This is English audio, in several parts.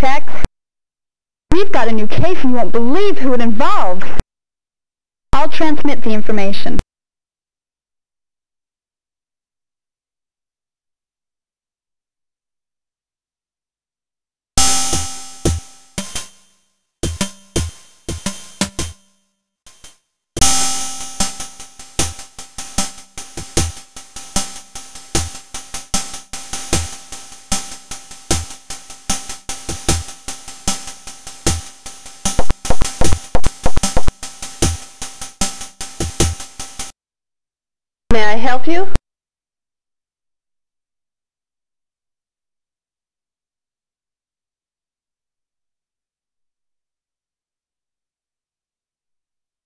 Tex. We've got a new case and you won't believe who it involves. I'll transmit the information. Help you?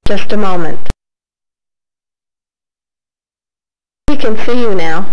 Just a moment. We can see you now.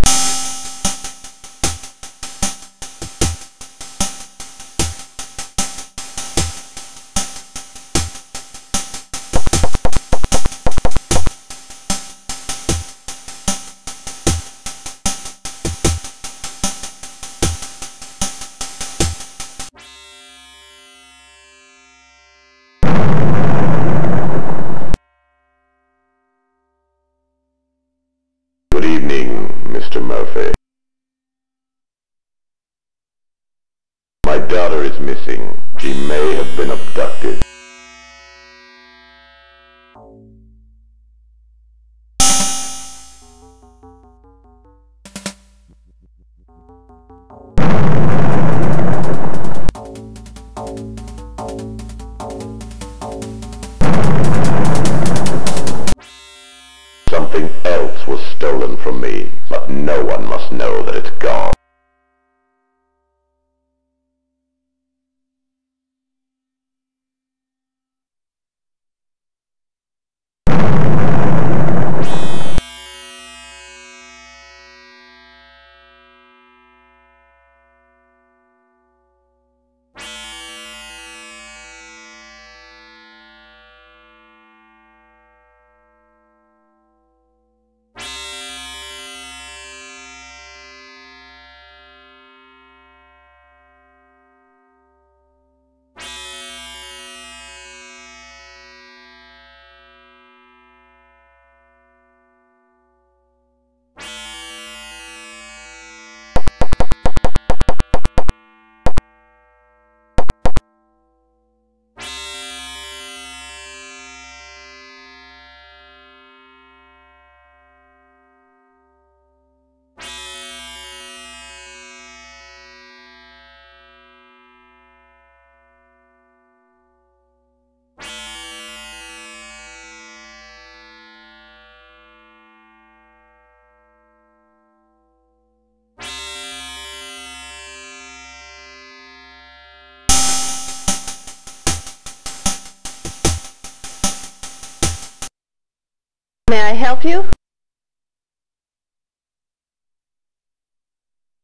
Help you?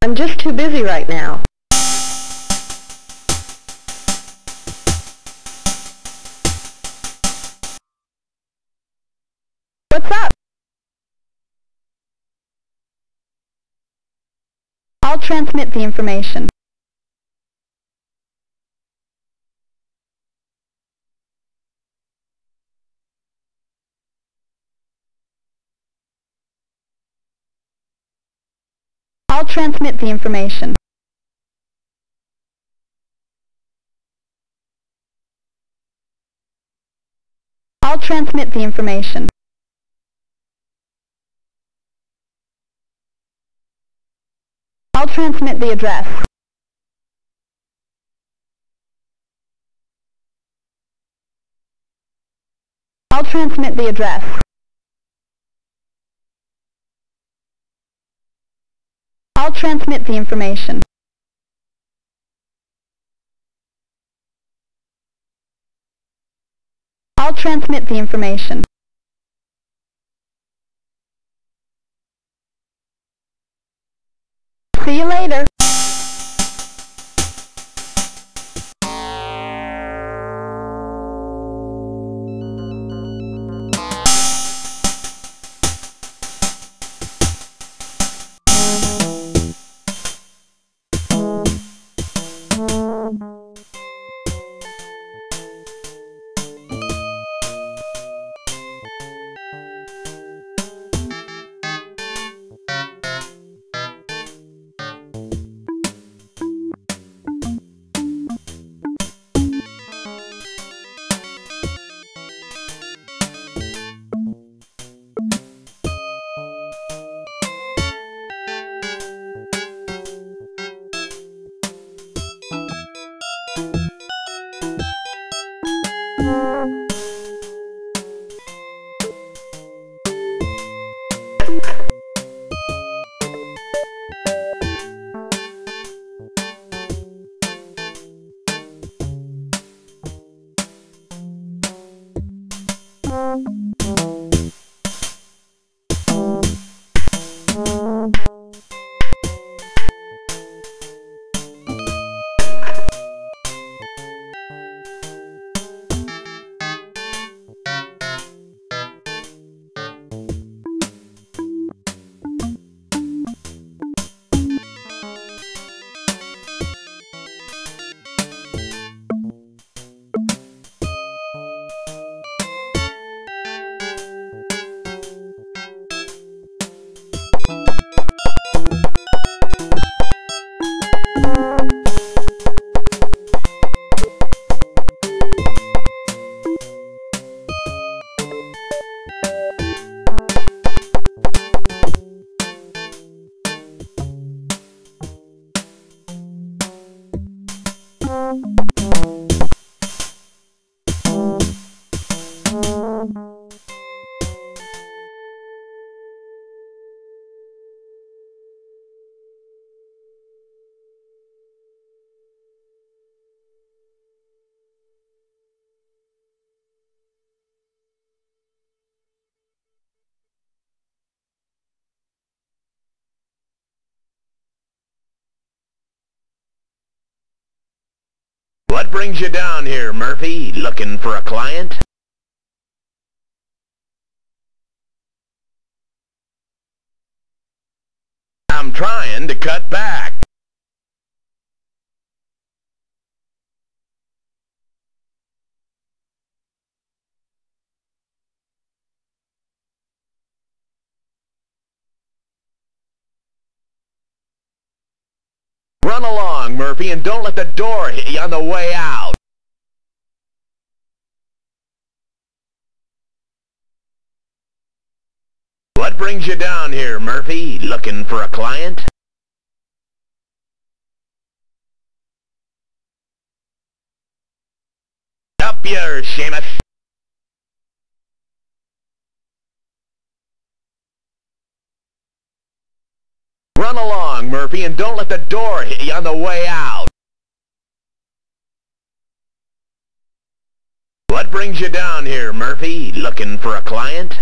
I'm just too busy right now. What's up? I'll transmit the information. Transmit the information. I'll transmit the information. I'll transmit the address. I'll transmit the address. Transmit the information. I'll transmit the information. What brings you down here, Murphy? Looking for a client? I'm trying to cut back. Run Murphy, and don't let the door hit you on the way out. What brings you down here, Murphy? Looking for a client? Up yours, Seamus. Run along, Murphy, and don't let the door hit you on the way out. What brings you down here, Murphy? Looking for a client?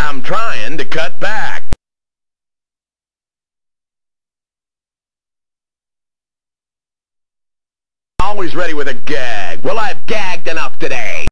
I'm trying to cut back. Always ready with a gag. Well, I've gagged enough today.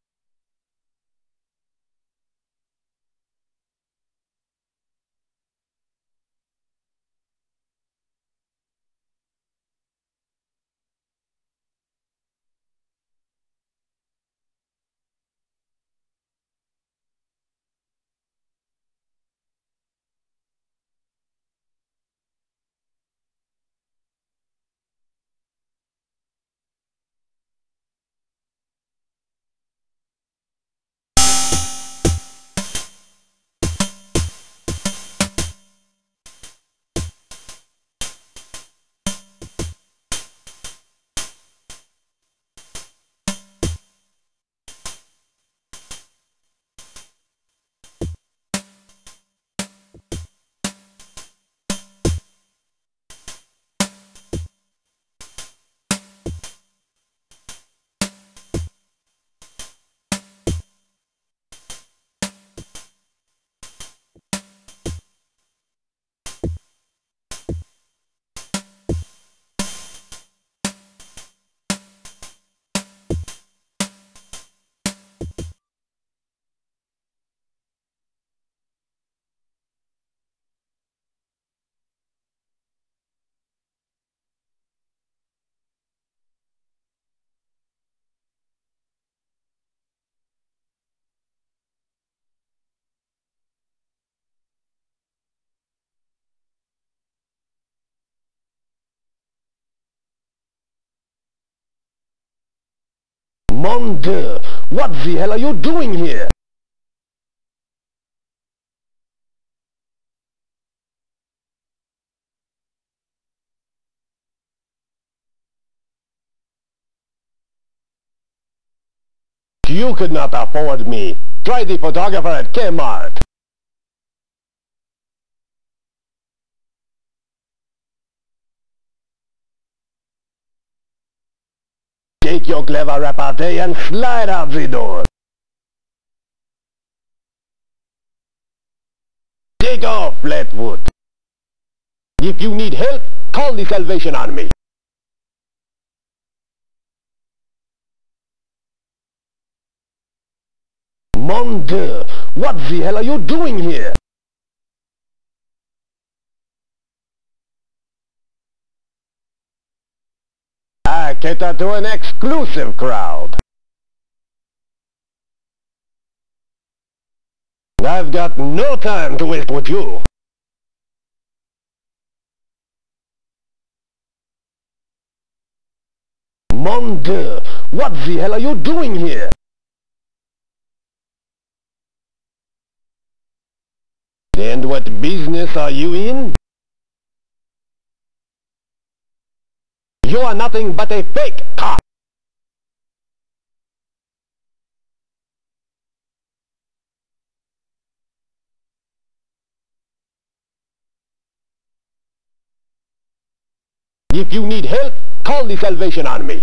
Mon Dieu, what the hell are you doing here? You could not afford me. Try the photographer at Kmart. Take your clever repartee and slide out the door. Take off, Flatwood. If you need help, call the Salvation Army. Mon Dieu, what the hell are you doing here? Cater to an exclusive crowd. I've got no time to waste with you. Mon Dieu, what the hell are you doing here? And what business are you in? You are nothing but a fake cop. If you need help, call the Salvation Army.